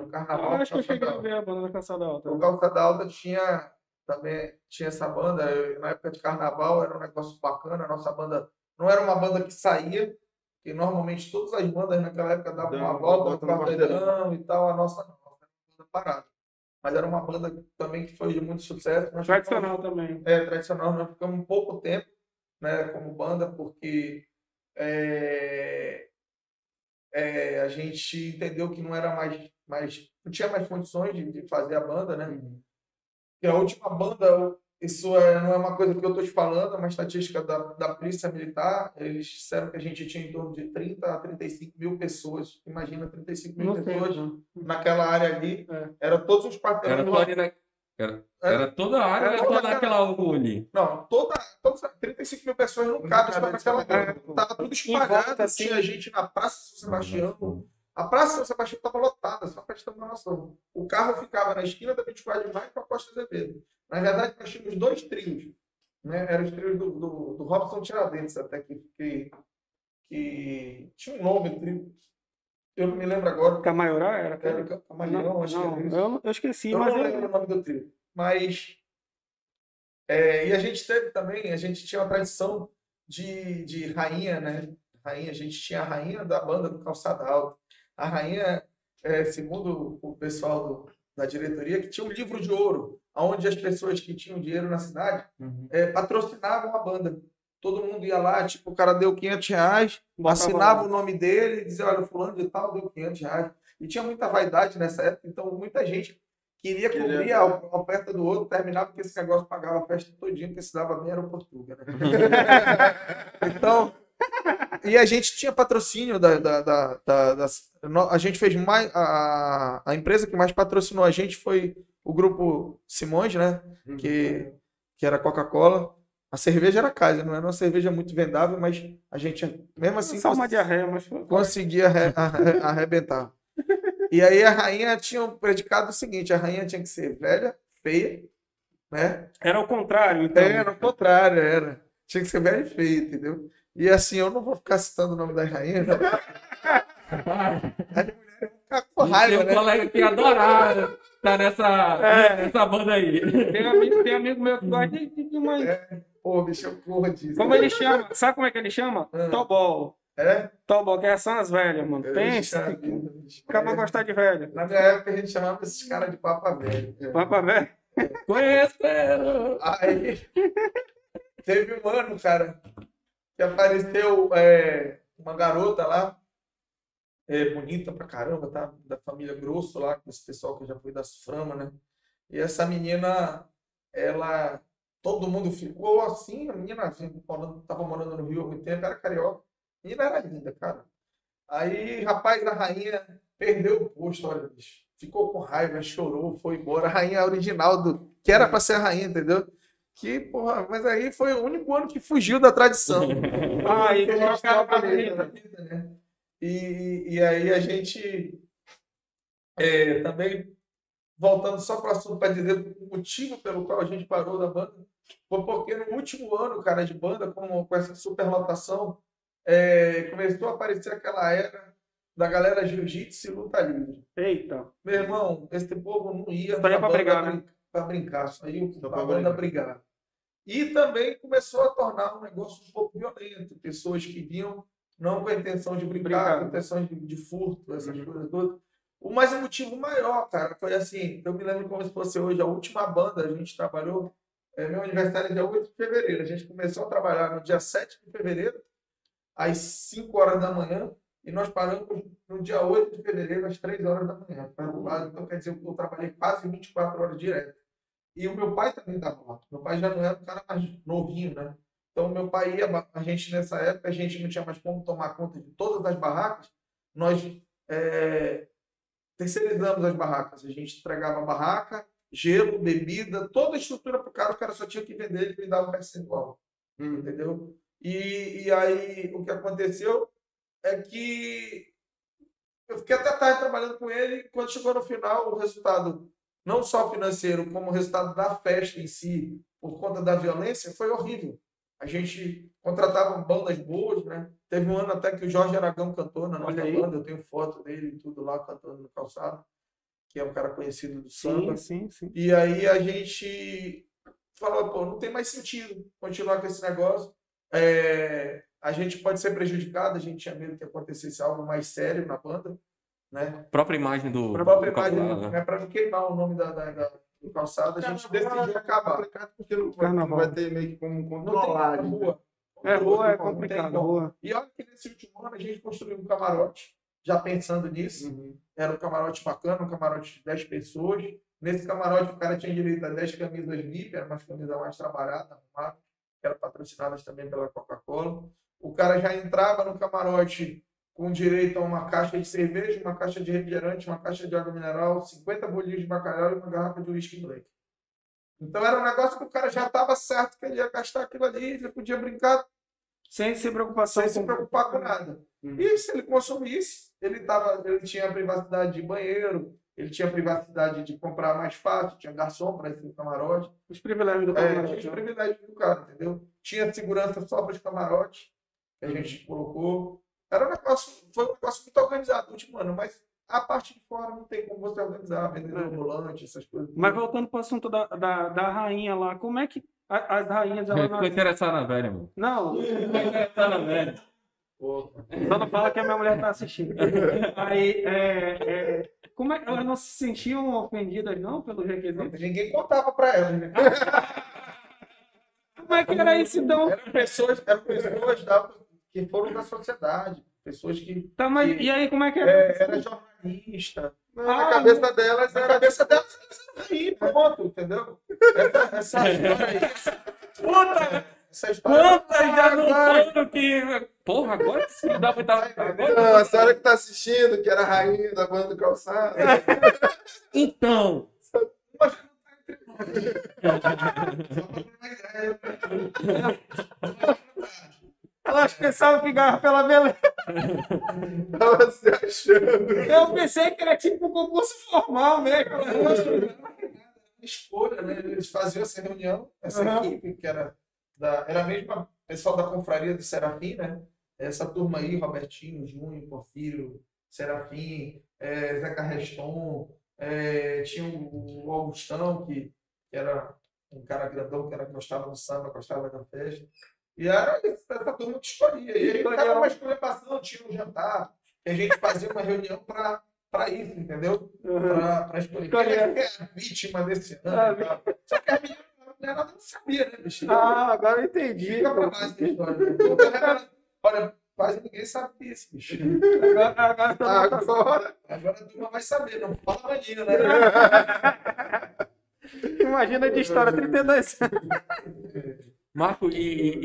no carnaval. Eu acho que eu cheguei a ver a banda da Calçada Alta. O Calçada Alta tinha também tinha essa banda, eu- na época de carnaval era um negócio bacana, a nossa banda não era uma banda que saía, que normalmente todas as bandas naquela época davam Dão uma volta no quarteirão e tal, a nossa não, a era banda parada. Mas era uma banda também que foi de muito sucesso. Nós Tradicional também. é, tradicional, nós ficamos um pouco tempo né, como banda, porque é, é, a gente entendeu que não era mais, mais não tinha mais condições de, de fazer a banda, né? E a última banda, isso é, não é uma coisa que eu estou te falando, é uma estatística da, da Polícia Militar. Eles disseram que a gente tinha em torno de 30 a 35 mil pessoas. Imagina, 35 mil Não pessoas não. naquela área ali. É. Era todos os quarteirões. Era, na... era, era toda a área, Era era toda naquela rua ali. Não, toda, todas, 35 mil pessoas não cabem só cabe naquela só- é. área. Tava tudo espalhado. volta, assim. Tinha gente na Praça São Sebastião. A Praça São Sebastião estava lotada, só para ter uma noção. O carro ficava na esquina da 24 de maio com a Costa Azevedo. Na verdade, nós tínhamos dois trios. Né? Eram os trios do, do, do Robson Tiradentes, até que, que, que tinha um nome, o trio. Eu não me lembro agora. Camaiorá era? Era Camaleão, acho que não, era isso. eu, eu esqueci, Eu mas não eu- lembro o nome do trio. Mas. é, e a gente teve também, a gente tinha uma tradição de, de rainha, né? Rainha, a gente tinha a rainha da banda do Calçada Alta. A rainha, é, segundo o pessoal do- da diretoria, que tinha um livro de ouro, onde as pessoas que tinham dinheiro na cidade é, patrocinavam a banda. Todo mundo ia lá, tipo, o cara deu 500 reais, botava assinava o nome dele e dizia, olha, fulano de tal deu 500 reais. E tinha muita vaidade nessa época, então muita gente queria cobrir a a oferta do outro, terminava porque esse negócio pagava a festa todinha, porque se dava bem era o Portuga, né? então, e a gente tinha patrocínio da, da, da, da- a gente fez mais, a, a empresa que mais patrocinou a gente foi o grupo Simões, né? Que, que era Coca-Cola. A cerveja era Kaiser, não era uma cerveja muito vendável, mas a gente, mesmo assim, Só uma diarreia, mas conseguia arre- arre- arrebentar. E aí a rainha tinha um predicado o seguinte: a rainha tinha que ser velha, feia, né? Era o contrário, então. Era o contrário, era. Tinha que ser velha e feia, entendeu? E assim, eu não vou ficar citando o nome das rainhas, não. As mulheres vão ficar com raiva, Tem um né? colega que adorava tá nessa, É. nessa banda aí. Tem amigo, tem amigo meu que gosta de, de, uma. Pô, bicho, eu corro disso. Como ele chama? Sabe como é que ele chama? Ah. Tobol. É? Tobol, que são as velhas, mano. Pensa. Vida, bicho. Acaba É. gostar de velha. Na minha época a gente chamava esses caras de papa velho. Papa velho. Conheço. Aí teve um ano, cara, que apareceu é, uma garota lá, é, bonita pra caramba, tá? Da família Grosso lá, com esse pessoal que já foi das Frama, né? E essa menina, ela. Todo mundo ficou assim, a menina assim, morando, tava morando no Rio há muito tempo, era carioca. A menina era linda, cara. Aí, rapaz, a rainha perdeu o posto, olha, bicho. Ficou com raiva, chorou, foi embora. A rainha original do. Que era pra ser a rainha, entendeu? Que, porra, mas aí foi o único ano que fugiu da tradição. Ah, e Que a vida. né? E, e aí a gente é, também, voltando só para o assunto, para dizer o motivo pelo qual a gente parou da banda, foi porque no último ano, cara, de banda, com, com essa superlotação, é, começou a aparecer aquela era da galera jiu-jitsu e luta livre. Eita. Meu irmão, esse povo não ia Só ia pra brigar, né? Pra brincar, Só pra pra banda brigar. E também começou a tornar um negócio um pouco violento. Pessoas que vinham não com a intenção de brincar, Brincar. com a intenção de, de furto, essas Uhum. coisas todas. O mais o motivo maior, cara, foi assim, eu me lembro como se fosse hoje, a última banda a gente trabalhou, é, meu aniversário é dia 8 de fevereiro, a gente começou a trabalhar no dia 7 de fevereiro, às 5 horas da manhã, e nós paramos no dia 8 de fevereiro, às 3 horas da manhã. Então, quer dizer, eu trabalhei quase 24 horas direto. E o meu pai também estava lá. Meu pai já não era um cara mais novinho, né? Então, meu pai ia, a gente nessa época, a gente não tinha mais como tomar conta de todas as barracas. Nós é, terceirizamos as barracas. A gente entregava a barraca, gelo, bebida, toda a estrutura para o cara, o cara só tinha que vender, ele me dava um percentual. Entendeu? E, e aí, o que aconteceu é que eu fiquei até tarde trabalhando com ele, quando chegou no final, o resultado, não só financeiro, como o resultado da festa em si, por conta da violência, foi horrível. A gente contratava bandas boas, né? Teve um ano até que o Jorge Aragão cantou na nossa banda, eu tenho foto dele e tudo lá cantando no calçado. que é um cara conhecido do samba. Sim, sim, sim. E aí a gente falou, pô, não tem mais sentido continuar com esse negócio. É, a gente pode ser prejudicado, a gente tinha medo que acontecesse algo mais sério na banda, né? Própria imagem do. Própria do imagem, calçado, né? né, pra não queimar o nome da, da, da- do calçado, a gente decidiu acabar. porque não, Carnaval. não vai ter meio que como Não controlar. como, né? rua. É, rua é Não complicado, rua. E olha que nesse último ano a gente construiu um camarote, já pensando nisso. Uhum. Era um camarote bacana, um camarote de 10 pessoas. Nesse camarote o cara tinha direito a 10 camisas VIP, eram umas camisas mais trabalhadas, arrumadas, que eram patrocinadas também pela Coca-Cola. O cara já entrava no camarote com direito a uma caixa de cerveja, uma caixa de refrigerante, uma caixa de água mineral, 50 bolinhos de bacalhau e uma garrafa de whisky black. Então era um negócio que o cara já estava certo que ele ia gastar aquilo ali, ele podia brincar Sem se preocupação sem se preocupar com nada. Uhum. E se ele consumisse, ele, tava, ele tinha privacidade de banheiro, ele tinha privacidade de comprar mais fácil, tinha garçom para esse camarote. os privilégios do É, tinha camarote. os né? privilégios do cara, entendeu? Tinha segurança só para os camarotes que a gente colocou. Era um negócio, foi um negócio muito organizado no último ano, mas a parte de fora não tem como você organizar, vendedor É. volante, essas coisas. Mas voltando para o assunto da, da, da rainha lá, como é que a- as rainhas elas Ficou interessado na velha, mano. não, Ficou interessado na velha. Só não fala que a minha mulher tá assistindo. Aí, é, é, como é que elas não se sentiam ofendidas não pelos requisitos? Ninguém contava para elas, né? Como é que era isso então? Eram pessoas, eram pessoas da, que foram da sociedade, pessoas que Tá, mas que- e aí como é que era? é, era jornalista. Não, na Ah, cabeça delas Na era. cabeça delas era aí, pronto, entendeu? Essa, essa história aí. Puta! Essa história. Quantas já não foram que. Porra, agora sim dá pra dar. Não, a senhora que tá assistindo, que era a rainha da banda do calçado. Então. Elas pensavam que ganhava pela beleza. Tava se achando. Eu pensei que era tipo um concurso formal mesmo. escolha, né? Eles faziam essa reunião, essa Aham. equipe, que era da, era mesmo a pessoal da confraria do Serafim, né? Essa turma aí, Robertinho, Júnior, Porfírio, Serafim, é, Zeca Reston, é, tinha o, o Augustão, que, que era um cara grandão, que era, gostava do samba, gostava da festa. E era turma que escolhia. E aí cada uma escolheção, tinha um jantar, e a gente fazia uma reunião para para isso, entendeu? Para escolher. Quem é que é a vítima desse ano? Ah, e tal. Só que a menina a não sabia, né, bicho? Ah, agora eu entendi. Fica pra mais da história. né? Olha, quase ninguém sabe disso, bicho. Agora, agora tá- Agora. Agora a turma vai saber, não fala amanhã, né? Imagina de história, 32 anos. Marco, e, e-